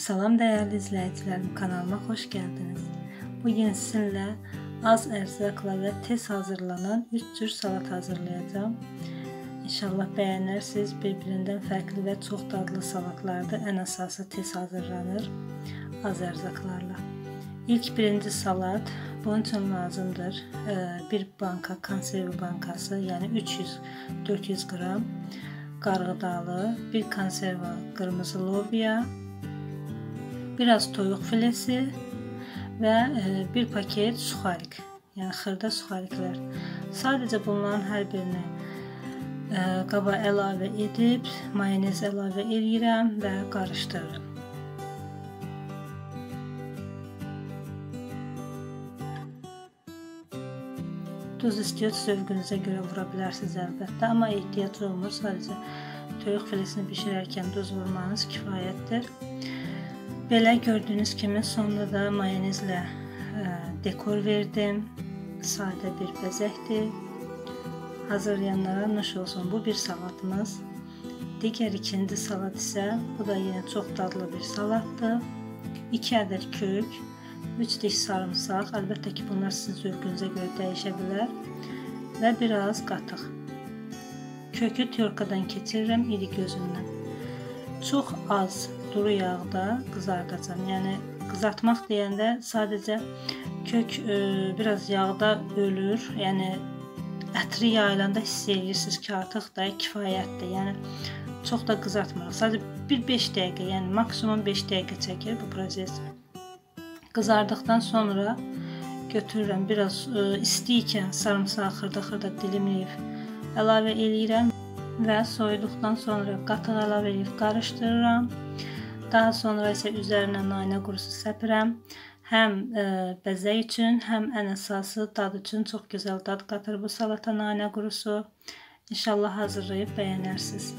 Salam dəyərli izləyicilərim, kanalıma xoş gəldiniz. Bu gün sizinlə az ərzaqla və tez hazırlanan 3 cür salat hazırlayacağam. İnşallah bəyənərsiniz. Bir-birindən fərqli və çox dadlı salatlardır. Ən əsası tez hazırlanır az ərzaqlarla. İlk birinci salat bunun üçün lazımdır. Bir banka konserv bankası, yəni 300-400 qram qarğıdalı, bir konserva qırmızı lobya, biraz toyuq filesi və e, bir paket suxarik, yəni xırda suxariklər. Sadəcə bunların hər birini e, qaba əlavə edib mayonez əlavə edirəm və qarışdırıram. Duz istəyir, zövqünüzə görə vura bilərsiniz əlbəttə, amma ehtiyac olmur. Sadəcə toyuq filesini bişirərkən duz vurmanız kifayətdir. Belə gördüyünüz kimi sonda da mayonezlə ə, e, dekor verdim. Sadə bir bəzəkdir. Hazırlayanlara nuş olsun. Bu bir salatımız. Digər ikinci salat isə bu da yenə çox dadlı bir salatdır. 2 ədəd kök, 3 diş sarımsaq, əlbəttə ki, bunlar sizin zövqünüzə görə dəyişə bilər və biraz qatıq. Kökü tyorkadan keçirirəm iri gözündən. Çox az duru yağda qızardacam. Yəni qızartmaq deyəndə sadəcə kök e, biraz yağda ölür. Yəni ətri yayılanda hiss edirsiniz ki, artıq da kifayətdir. Yəni çox da qızartmırıq. Sadəcə bir 5 dəqiqə, yəni maksimum 5 dəqiqə çəkir bu proses. Qızardıqdan sonra götürürəm biraz e, isti ikən sarımsağı xırda-xırda dilimləyib əlavə eləyirəm və soyuduqdan sonra qatıq əlavə edib qarışdırıram. Daha sonra isə üzərinə nanə qurusu səpirəm. Həm ə, e, bəzək üçün, həm ən əsası dad üçün çox gözəl dad qatır bu salata nanə qurusu. İnşallah hazırlayıb bəyənərsiniz.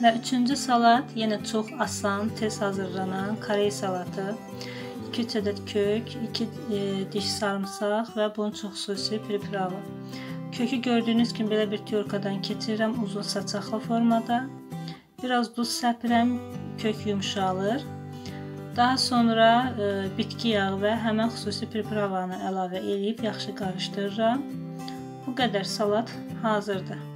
Və üçüncü salat yenə çox asan, tez hazırlanan karey salatı. 2-3 ədəd kök, 2 e, diş sarımsaq və bunun çox xüsusi pripravı. Kökü gördüyünüz kimi belə bir tyorkadan keçirirəm uzun saçaqlı formada. Biraz duz səpirəm, kök yumşalır. Daha sonra e, bitki yağı və həmin xüsusi pripravanı əlavə edib yaxşı qarışdırıram. Bu qədər salat hazırdır.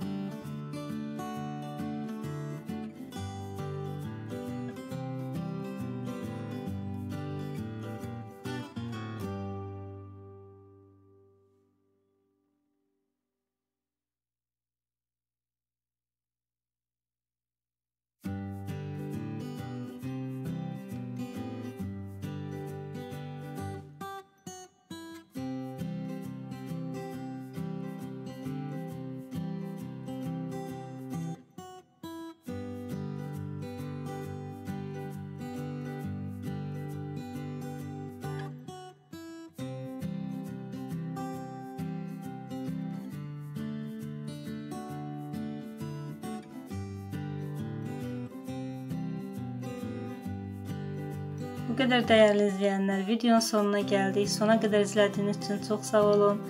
Bu qədər dəyərli izləyənlər, videonun sonuna gəldik. Sona qədər izlədiyiniz üçün çox sağ olun.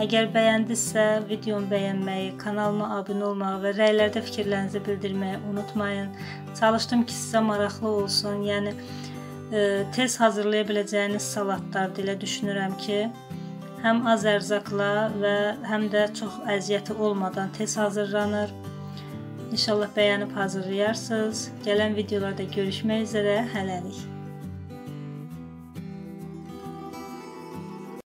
Əgər bəyəndinizsə, videomu bəyənməyi, kanalıma abunə olmağı və rəylərdə fikirlərinizi bildirməyi unutmayın. Çalışdım ki, sizə maraqlı olsun. Yəni e, tez hazırlaya biləcəyiniz salatlar dilə düşünürəm ki, həm az ərzaqla və həm də çox əziyyəti olmadan tez hazırlanır. İnşallah bəyənib hazırlayarsınız. Gələn videolarda görüşmək üzrə. Hələlik.